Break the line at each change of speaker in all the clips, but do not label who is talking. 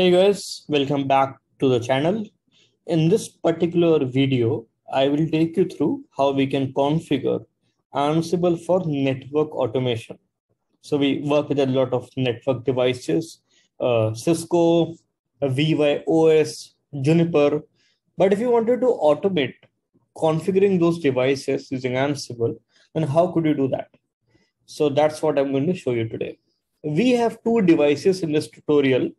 Hey guys, welcome back to the channel. In this particular video, I will take you through how we can configure Ansible for network automation. So we work with a lot of network devices, uh, Cisco, VYOS, Juniper. But if you wanted to automate configuring those devices using Ansible, then how could you do that? So that's what I'm going to show you today. We have two devices in this tutorial.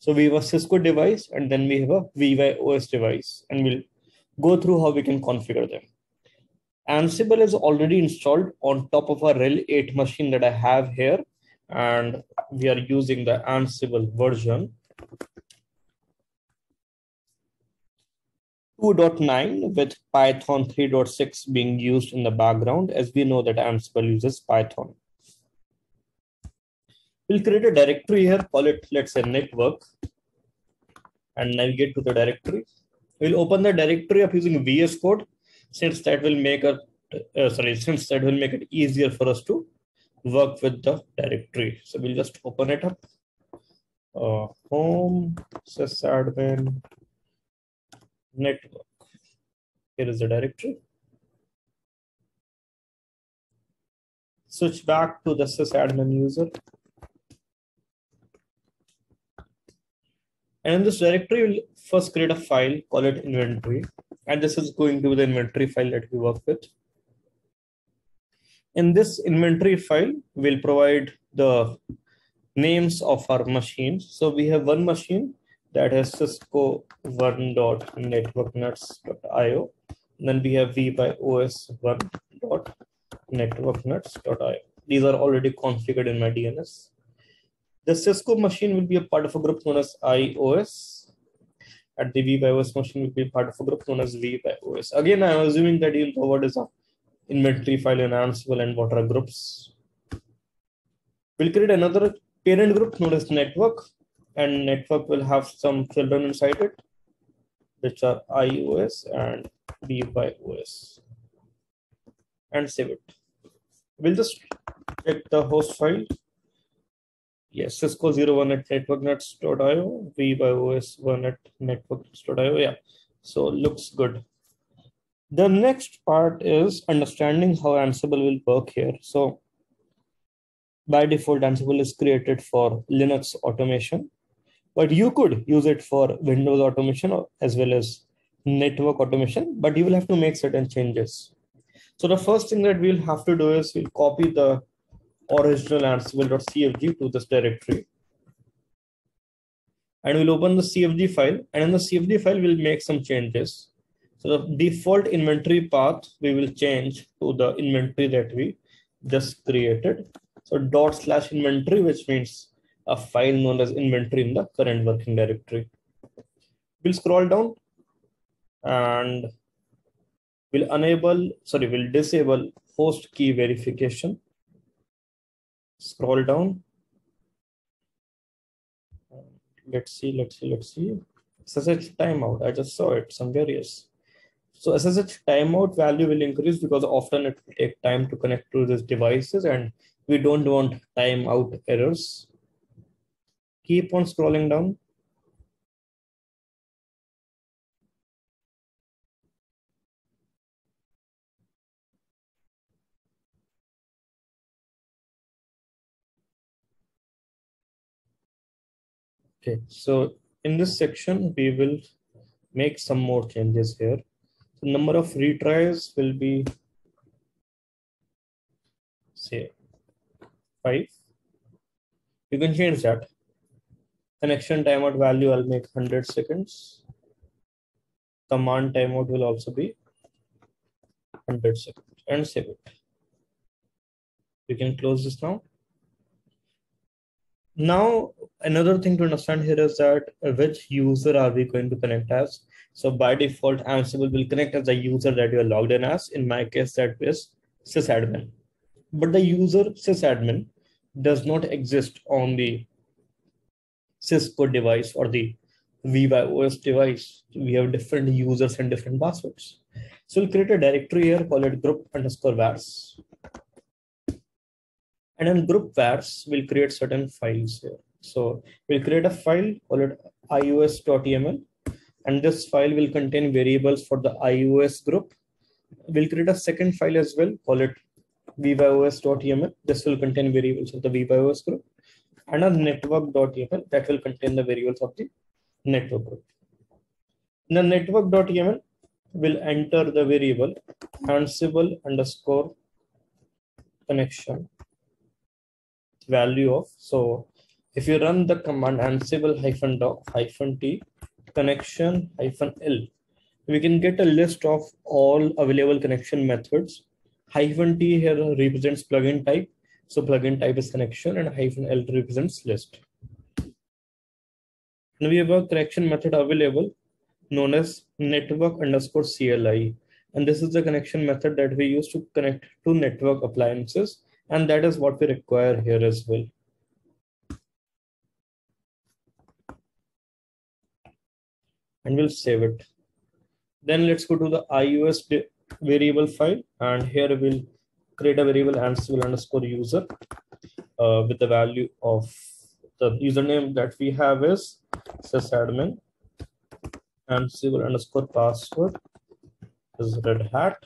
So we have a Cisco device and then we have a VYOS device and we'll go through how we can configure them. Ansible is already installed on top of a RHEL 8 machine that I have here. And we are using the Ansible version 2.9 with Python 3.6 being used in the background as we know that Ansible uses Python. We'll create a directory here, call it, let's say network and navigate to the directory. We'll open the directory up using VS Code since that will make it, uh, sorry, since that will make it easier for us to work with the directory. So we'll just open it up. Uh, home sysadmin network. Here is the directory. Switch back to the sysadmin user. And in this directory, we'll first create a file, call it inventory. And this is going to be the inventory file that we work with. In this inventory file, we'll provide the names of our machines. So we have one machine that has Cisco one.networknuts.io. Then we have VYOS one.networknuts.io. These are already configured in my DNS. The Cisco machine will be a part of a group known as IOS. And the VYOS machine will be part of a group known as VYOS. Again, I'm assuming that you know what is a inventory file in Ansible and what are groups. We'll create another parent group known as network and network will have some children inside it, which are IOS and VYOS and save it. We'll just check the host file Yes, Cisco 01 at networknuts.io, VYOS 1 at networknuts.io. Yeah, so looks good. The next part is understanding how Ansible will work here. So by default, Ansible is created for Linux automation, but you could use it for Windows automation as well as network automation, but you will have to make certain changes. So the first thing that we'll have to do is we'll copy the original ansible.cfg to this directory. And we'll open the CFG file. And in the CFG file, we'll make some changes. So the default inventory path, we will change to the inventory that we just created. So dot slash inventory, which means a file known as inventory in the current working directory. We'll scroll down and we'll enable, sorry, we'll disable host key verification scroll down. Let's see let's see let's see. Ssh timeout. I just saw it some various so ssh timeout value will increase because often it will take time to connect to these devices and we don't want timeout errors. Keep on scrolling down Okay, so in this section, we will make some more changes here. The number of retries will be, say, five. You can change that. Connection timeout value, I'll make 100 seconds. Command timeout will also be 100 seconds and save it. We can close this now. Now, another thing to understand here is that which user are we going to connect as? So by default, Ansible will connect as the user that you are logged in as. In my case, that is sysadmin. But the user sysadmin does not exist on the Cisco device or the VYOS device. We have different users and different passwords. So we'll create a directory here, call it group underscore vars. And in group vars, we'll create certain files here. So we'll create a file, called it ios.yml and this file will contain variables for the ios group. We'll create a second file as well, call it vyos.yml. This will contain variables of the vivaos group and a network.yml that will contain the variables of the network group. In the network.yml, will enter the variable ansible underscore connection value of so if you run the command ansible hyphen doc hyphen t connection hyphen l we can get a list of all available connection methods hyphen t here represents plugin type so plugin type is connection and hyphen l represents list and we have a connection method available known as network underscore CLI. And this is the connection method that we use to connect to network appliances. And that is what we require here as well. And we'll save it. Then let's go to the iOS variable file. And here we'll create a variable ansible underscore user uh, with the value of the username that we have is sysadmin ansible underscore password is red hat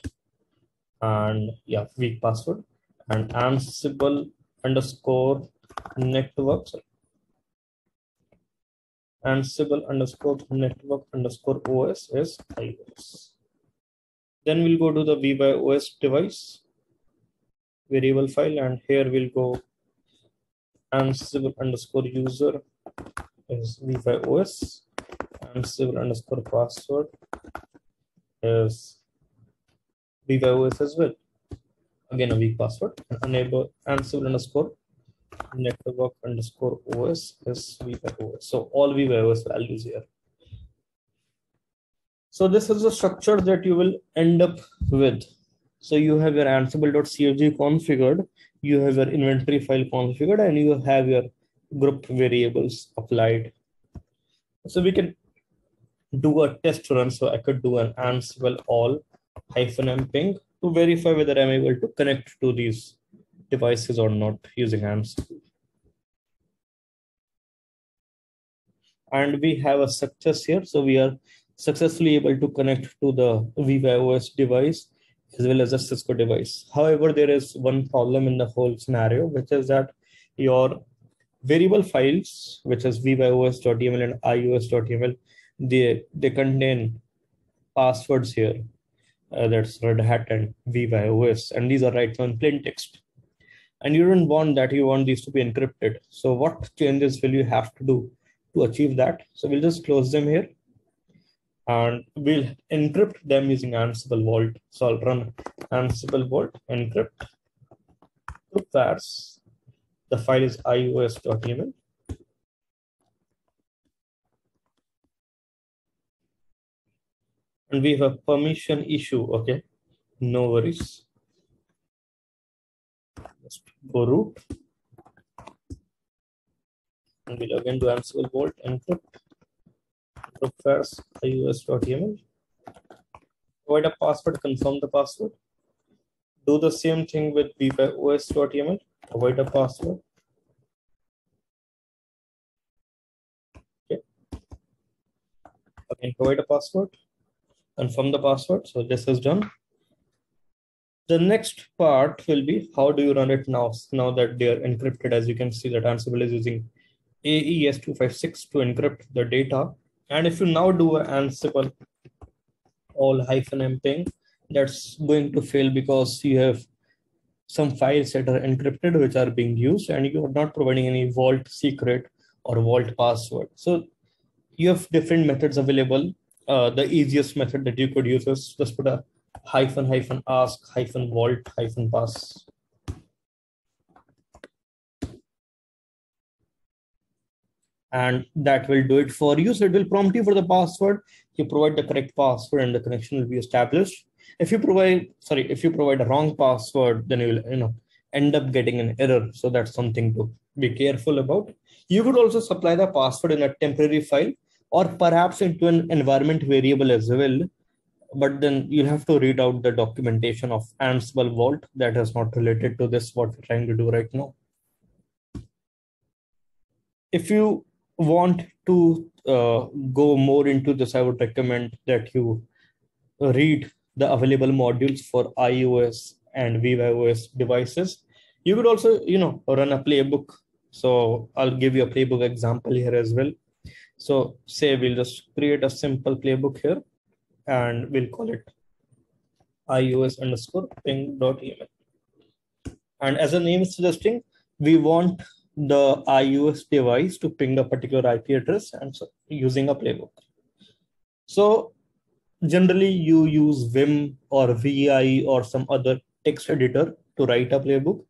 and yeah weak password and ansible underscore network ansible underscore network underscore os is ios. Then we'll go to the vyos device variable file and here we'll go. Ansible underscore user is vyos ansible underscore password is vyos as well. Again, a weak password. And enable ansible underscore network underscore os is vyos. So all vyos values here. So this is the structure that you will end up with. So you have your ansible.cfg configured, you have your inventory file configured, and you have your group variables applied. So we can do a test run. So I could do an Ansible all hyphen m ping to verify whether I'm able to connect to these devices or not using Ansible. And we have a success here. So we are successfully able to connect to the VyOS device as well as a Cisco device. However, there is one problem in the whole scenario, which is that your variable files, which is vyos.yml and ios.yml, they they contain passwords here uh, that's red hat and vyos and these are right now in plain text. And you don't want that you want these to be encrypted. So what changes will you have to do to achieve that? So we'll just close them here. And we'll encrypt them using ansible vault. So i'll run ansible vault encrypt. That's the file is ios.yml and we have a permission issue okay? No worries. Just go root. And we'll again do ansible vault encrypt encrypt first ios.yml provide a password confirm the password. Do the same thing with os.yml provide a password. Okay. Again provide a password confirm the password. So this is done. The next part will be how do you run it now? Now that they are encrypted, as you can see that Ansible is using AES256 to encrypt the data. And if you now do an Ansible all hyphen m that's going to fail because you have some files that are encrypted which are being used and you are not providing any vault secret or vault password. So you have different methods available uh, the easiest method that you could use is just put a hyphen hyphen ask hyphen vault hyphen pass. And that will do it for you. So it will prompt you for the password. You provide the correct password and the connection will be established. If you provide, sorry, if you provide a wrong password, then you will, you know, end up getting an error. So that's something to be careful about. You could also supply the password in a temporary file or perhaps into an environment variable as well. But then you'll have to read out the documentation of Ansible Vault that is not related to this, what we're trying to do right now. If you want to uh, go more into this, I would recommend that you read the available modules for iOS and VyOS devices. You could also, you know, run a playbook. So I'll give you a playbook example here as well. So say we'll just create a simple playbook here and we'll call it iOS underscore ping.yml. And as the name is suggesting, we want the iOS device to ping a particular IP address and so using a playbook. So generally you use Vim or VI or some other text editor to write a playbook.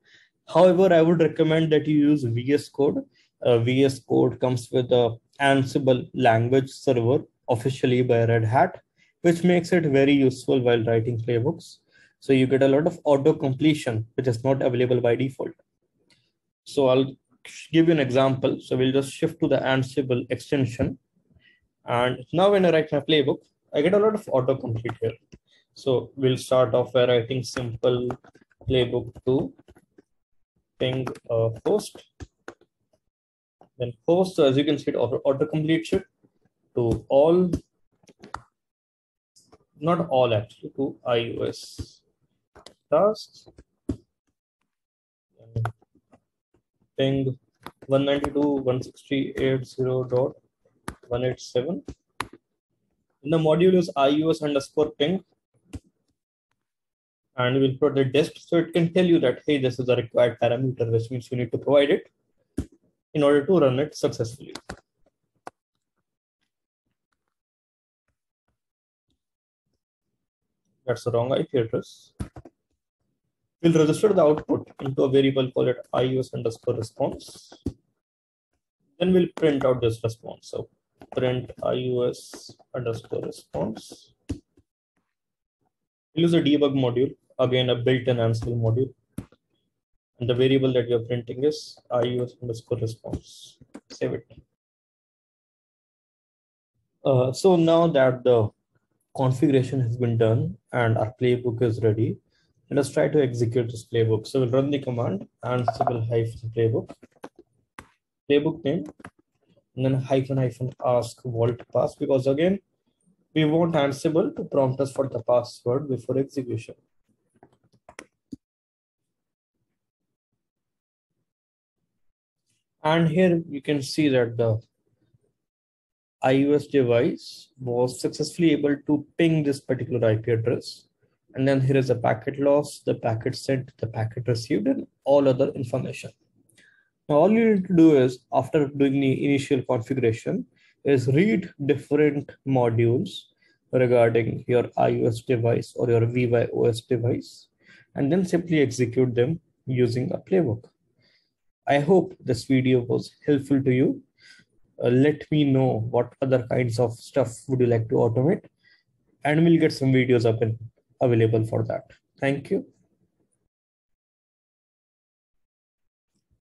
However, I would recommend that you use VS Code. Uh, VS Code comes with a Ansible language server officially by Red Hat, which makes it very useful while writing playbooks. So you get a lot of auto completion, which is not available by default. So I'll give you an example. So we'll just shift to the Ansible extension. And now when I write my playbook, I get a lot of autocomplete here. So we'll start off by writing simple playbook to ping a post. Then post, so as you can see, it auto autocompletes it to all, not all actually, to iOS tasks ping 192.168.0.187. In the module is iOS underscore ping. And we'll put the dest so it can tell you that, hey, this is a required parameter, which means you need to provide it in order to run it successfully. That's the wrong IP address we'll register the output into a variable called it iOS underscore response. Then we'll print out this response. So print iOS underscore response. We'll use a debug module, again a built-in Ansible module. And the variable that you're printing is iOS underscore response. Save it. Uh, so now that the configuration has been done and our playbook is ready, let us try to execute this playbook. So we'll run the command ansible hyphen playbook, playbook name, and then hyphen hyphen ask vault pass because again, we want Ansible to prompt us for the password before execution. And here you can see that the iOS device was successfully able to ping this particular IP address and then here is a packet loss, the packet sent, the packet received, and all other information. Now, all you need to do is, after doing the initial configuration, is read different modules regarding your iOS device or your VYOS device, and then simply execute them using a playbook. I hope this video was helpful to you. Uh, let me know what other kinds of stuff would you like to automate, and we'll get some videos up and available for that. Thank you.